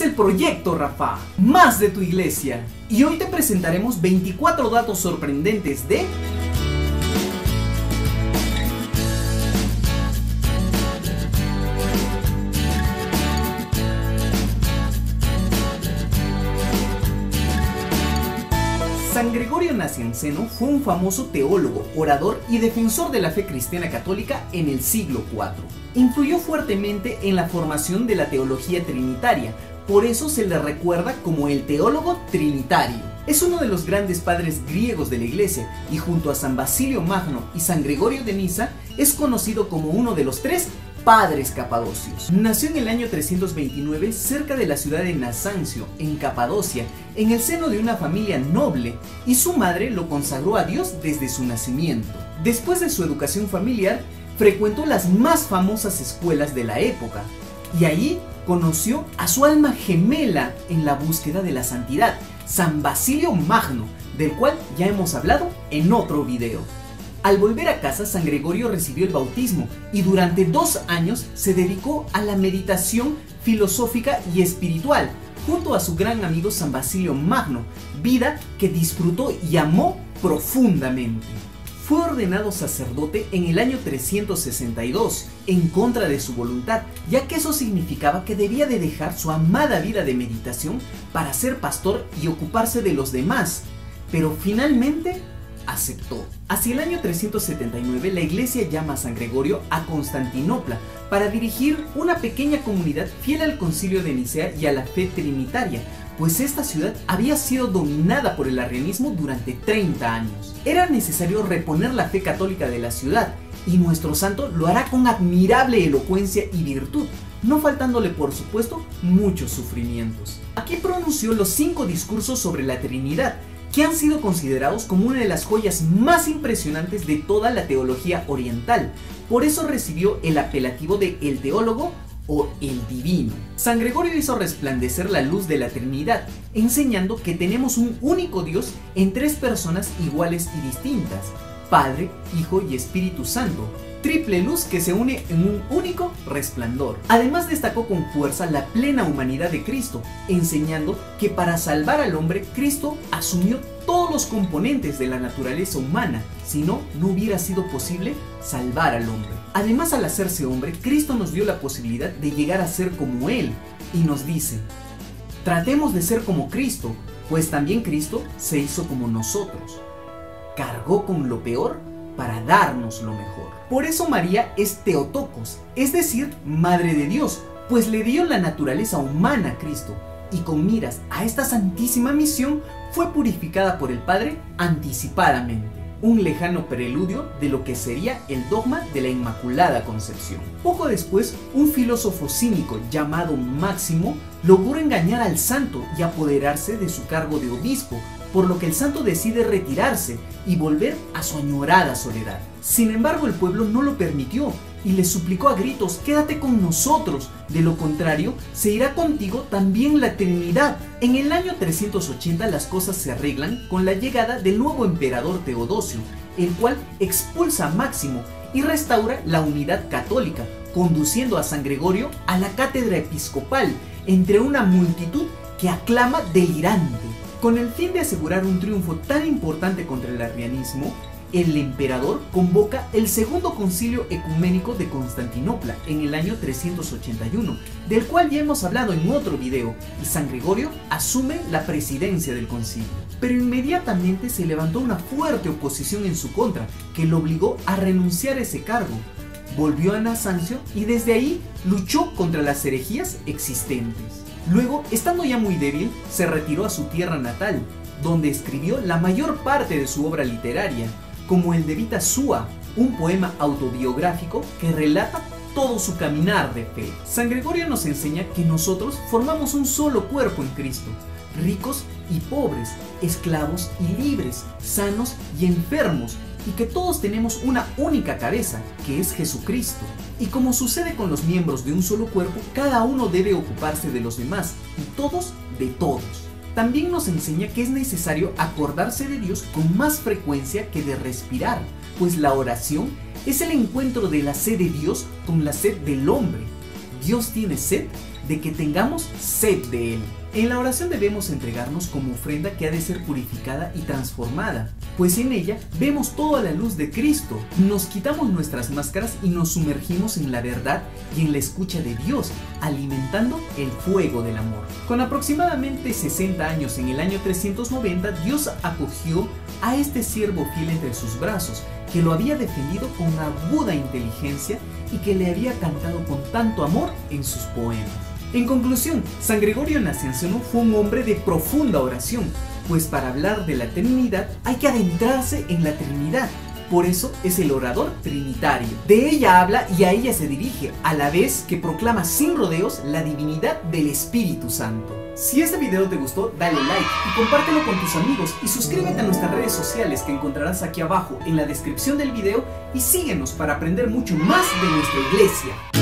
es el proyecto, Rafa. Más de tu iglesia. Y hoy te presentaremos 24 datos sorprendentes de... San Gregorio Nacianceno fue un famoso teólogo, orador y defensor de la fe cristiana católica en el siglo IV. Influyó fuertemente en la formación de la teología trinitaria, por eso se le recuerda como el teólogo trinitario. Es uno de los grandes padres griegos de la iglesia y junto a San Basilio Magno y San Gregorio de Niza es conocido como uno de los tres padres capadocios. Nació en el año 329 cerca de la ciudad de Nasancio, en Capadocia, en el seno de una familia noble, y su madre lo consagró a Dios desde su nacimiento. Después de su educación familiar, frecuentó las más famosas escuelas de la época, y ahí conoció a su alma gemela en la búsqueda de la santidad, San Basilio Magno, del cual ya hemos hablado en otro video. Al volver a casa, San Gregorio recibió el bautismo y durante dos años se dedicó a la meditación filosófica y espiritual, junto a su gran amigo San Basilio Magno, vida que disfrutó y amó profundamente. Fue ordenado sacerdote en el año 362, en contra de su voluntad, ya que eso significaba que debía de dejar su amada vida de meditación para ser pastor y ocuparse de los demás. Pero finalmente aceptó. Hacia el año 379 la iglesia llama a San Gregorio a Constantinopla para dirigir una pequeña comunidad fiel al concilio de Nicea y a la fe trinitaria, pues esta ciudad había sido dominada por el arrianismo durante 30 años. Era necesario reponer la fe católica de la ciudad y nuestro santo lo hará con admirable elocuencia y virtud, no faltándole por supuesto muchos sufrimientos. Aquí pronunció los cinco discursos sobre la Trinidad, que han sido considerados como una de las joyas más impresionantes de toda la teología oriental. Por eso recibió el apelativo de el teólogo o el divino. San Gregorio hizo resplandecer la luz de la Trinidad, enseñando que tenemos un único Dios en tres personas iguales y distintas, Padre, Hijo y Espíritu Santo, triple luz que se une en un único resplandor. Además destacó con fuerza la plena humanidad de Cristo, enseñando que para salvar al hombre, Cristo asumió todos los componentes de la naturaleza humana, si no, no hubiera sido posible salvar al hombre. Además, al hacerse hombre, Cristo nos dio la posibilidad de llegar a ser como Él, y nos dice, tratemos de ser como Cristo, pues también Cristo se hizo como nosotros. Cargó con lo peor para darnos lo mejor. Por eso María es Teotocos, es decir, Madre de Dios, pues le dio la naturaleza humana a Cristo y con miras a esta santísima misión fue purificada por el Padre anticipadamente un lejano preludio de lo que sería el dogma de la Inmaculada Concepción. Poco después, un filósofo cínico llamado Máximo logró engañar al santo y apoderarse de su cargo de obispo, por lo que el santo decide retirarse y volver a su añorada soledad. Sin embargo, el pueblo no lo permitió y le suplicó a gritos, quédate con nosotros, de lo contrario, se irá contigo también la Trinidad. En el año 380 las cosas se arreglan con la llegada del nuevo emperador Teodosio, el cual expulsa a Máximo y restaura la unidad católica, conduciendo a San Gregorio a la cátedra episcopal entre una multitud que aclama delirante. Con el fin de asegurar un triunfo tan importante contra el arrianismo, el emperador convoca el segundo concilio ecuménico de Constantinopla en el año 381, del cual ya hemos hablado en otro video, y San Gregorio asume la presidencia del concilio. Pero inmediatamente se levantó una fuerte oposición en su contra, que lo obligó a renunciar a ese cargo. Volvió a Nasancio y desde ahí luchó contra las herejías existentes. Luego, estando ya muy débil, se retiró a su tierra natal, donde escribió la mayor parte de su obra literaria, como el de Vita Sua, un poema autobiográfico que relata todo su caminar de fe. San Gregorio nos enseña que nosotros formamos un solo cuerpo en Cristo, ricos y pobres, esclavos y libres, sanos y enfermos, y que todos tenemos una única cabeza, que es Jesucristo. Y como sucede con los miembros de un solo cuerpo, cada uno debe ocuparse de los demás, y todos de todos. También nos enseña que es necesario acordarse de Dios con más frecuencia que de respirar, pues la oración es el encuentro de la sed de Dios con la sed del hombre. Dios tiene sed de que tengamos sed de Él. En la oración debemos entregarnos como ofrenda que ha de ser purificada y transformada, pues en ella vemos toda la luz de Cristo, nos quitamos nuestras máscaras y nos sumergimos en la verdad y en la escucha de Dios, alimentando el fuego del amor. Con aproximadamente 60 años en el año 390, Dios acogió a este siervo fiel entre sus brazos, que lo había defendido con aguda inteligencia y que le había cantado con tanto amor en sus poemas. En conclusión, San Gregorio Nacianceno fue un hombre de profunda oración, pues para hablar de la Trinidad hay que adentrarse en la Trinidad. Por eso es el orador trinitario. De ella habla y a ella se dirige, a la vez que proclama sin rodeos la divinidad del Espíritu Santo. Si este video te gustó, dale like y compártelo con tus amigos y suscríbete a nuestras redes sociales que encontrarás aquí abajo en la descripción del video y síguenos para aprender mucho más de nuestra iglesia.